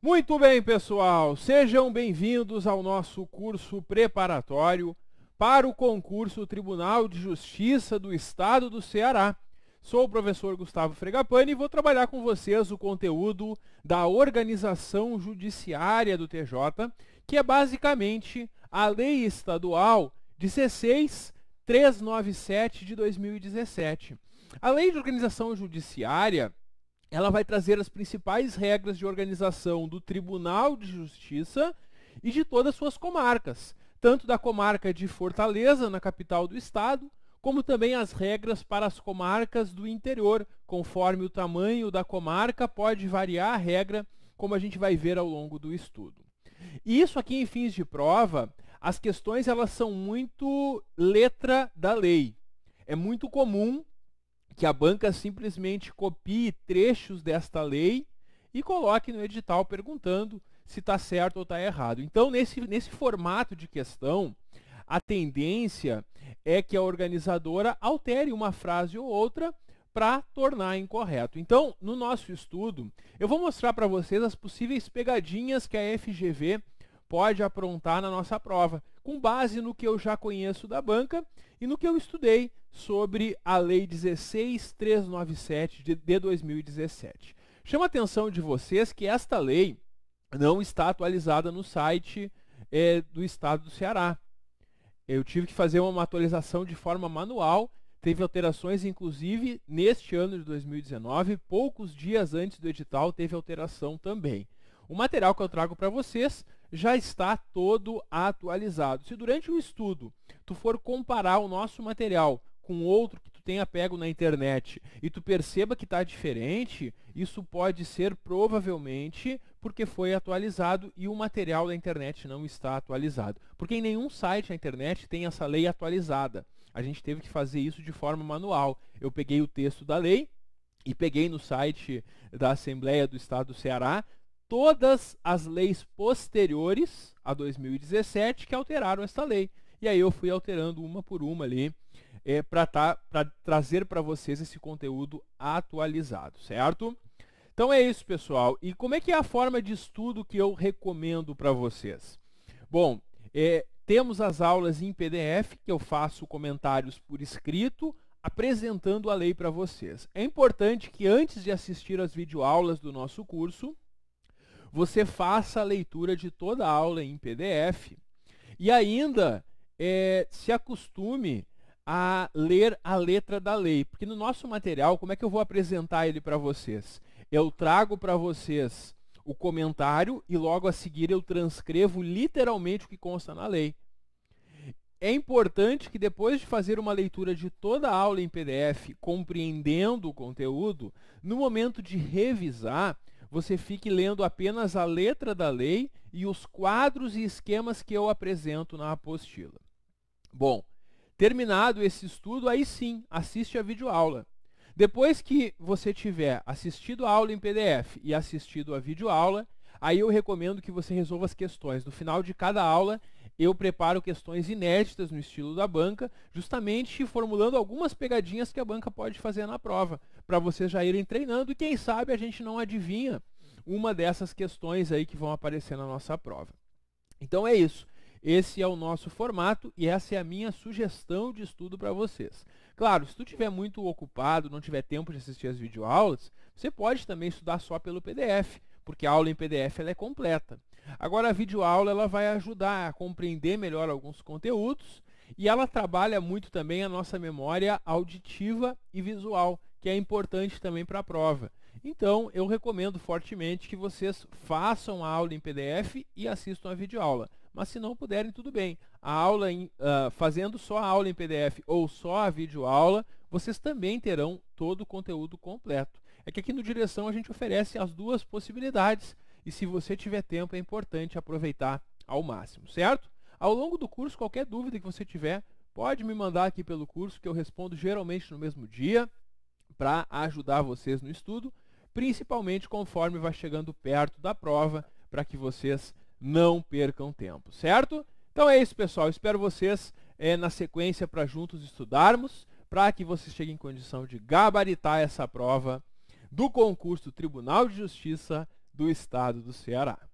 Muito bem, pessoal, sejam bem-vindos ao nosso curso preparatório para o concurso Tribunal de Justiça do Estado do Ceará. Sou o professor Gustavo Fregapani e vou trabalhar com vocês o conteúdo da organização judiciária do TJ, que é basicamente a Lei Estadual 16397 de 2017. A Lei de Organização Judiciária ela vai trazer as principais regras de organização do Tribunal de Justiça e de todas as suas comarcas, tanto da comarca de Fortaleza, na capital do estado, como também as regras para as comarcas do interior. Conforme o tamanho da comarca, pode variar a regra, como a gente vai ver ao longo do estudo. E isso aqui em fins de prova, as questões elas são muito letra da lei. É muito comum que a banca simplesmente copie trechos desta lei e coloque no edital perguntando se está certo ou está errado. Então, nesse, nesse formato de questão, a tendência é que a organizadora altere uma frase ou outra para tornar incorreto. Então, no nosso estudo, eu vou mostrar para vocês as possíveis pegadinhas que a FGV pode aprontar na nossa prova, com base no que eu já conheço da banca e no que eu estudei sobre a Lei 16397 de 2017. Chama a atenção de vocês que esta lei não está atualizada no site é, do Estado do Ceará. Eu tive que fazer uma atualização de forma manual, teve alterações inclusive neste ano de 2019, poucos dias antes do edital teve alteração também. O material que eu trago para vocês já está todo atualizado. Se durante o estudo tu for comparar o nosso material com outro que tu tenha pego na internet e tu perceba que está diferente, isso pode ser provavelmente porque foi atualizado e o material da internet não está atualizado. Porque em nenhum site na internet tem essa lei atualizada. A gente teve que fazer isso de forma manual. Eu peguei o texto da lei e peguei no site da Assembleia do Estado do Ceará todas as leis posteriores a 2017 que alteraram esta lei. E aí eu fui alterando uma por uma ali é, para tá, trazer para vocês esse conteúdo atualizado, certo? Então é isso, pessoal. E como é que é a forma de estudo que eu recomendo para vocês? Bom, é, temos as aulas em PDF, que eu faço comentários por escrito, apresentando a lei para vocês. É importante que antes de assistir às videoaulas do nosso curso, você faça a leitura de toda a aula em PDF e ainda é, se acostume a ler a letra da lei. Porque no nosso material, como é que eu vou apresentar ele para vocês? Eu trago para vocês o comentário e logo a seguir eu transcrevo literalmente o que consta na lei. É importante que depois de fazer uma leitura de toda a aula em PDF, compreendendo o conteúdo, no momento de revisar, você fique lendo apenas a letra da lei e os quadros e esquemas que eu apresento na apostila. Bom, Terminado esse estudo, aí sim, assiste a videoaula. Depois que você tiver assistido a aula em PDF e assistido a videoaula, aí eu recomendo que você resolva as questões. No final de cada aula, eu preparo questões inéditas no estilo da banca, justamente formulando algumas pegadinhas que a banca pode fazer na prova, para vocês já irem treinando e quem sabe a gente não adivinha uma dessas questões aí que vão aparecer na nossa prova. Então é isso. Esse é o nosso formato e essa é a minha sugestão de estudo para vocês. Claro, se tu estiver muito ocupado, não tiver tempo de assistir as videoaulas, você pode também estudar só pelo PDF, porque a aula em PDF ela é completa. Agora a videoaula ela vai ajudar a compreender melhor alguns conteúdos e ela trabalha muito também a nossa memória auditiva e visual, que é importante também para a prova. Então, eu recomendo fortemente que vocês façam a aula em PDF e assistam a videoaula mas se não puderem, tudo bem. A aula em, uh, fazendo só a aula em PDF ou só a videoaula, vocês também terão todo o conteúdo completo. É que aqui no Direção a gente oferece as duas possibilidades e se você tiver tempo é importante aproveitar ao máximo, certo? Ao longo do curso, qualquer dúvida que você tiver, pode me mandar aqui pelo curso que eu respondo geralmente no mesmo dia para ajudar vocês no estudo, principalmente conforme vai chegando perto da prova, para que vocês não percam tempo, certo? Então é isso, pessoal. Espero vocês é, na sequência para juntos estudarmos, para que vocês cheguem em condição de gabaritar essa prova do concurso Tribunal de Justiça do estado do Ceará.